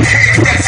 Yes.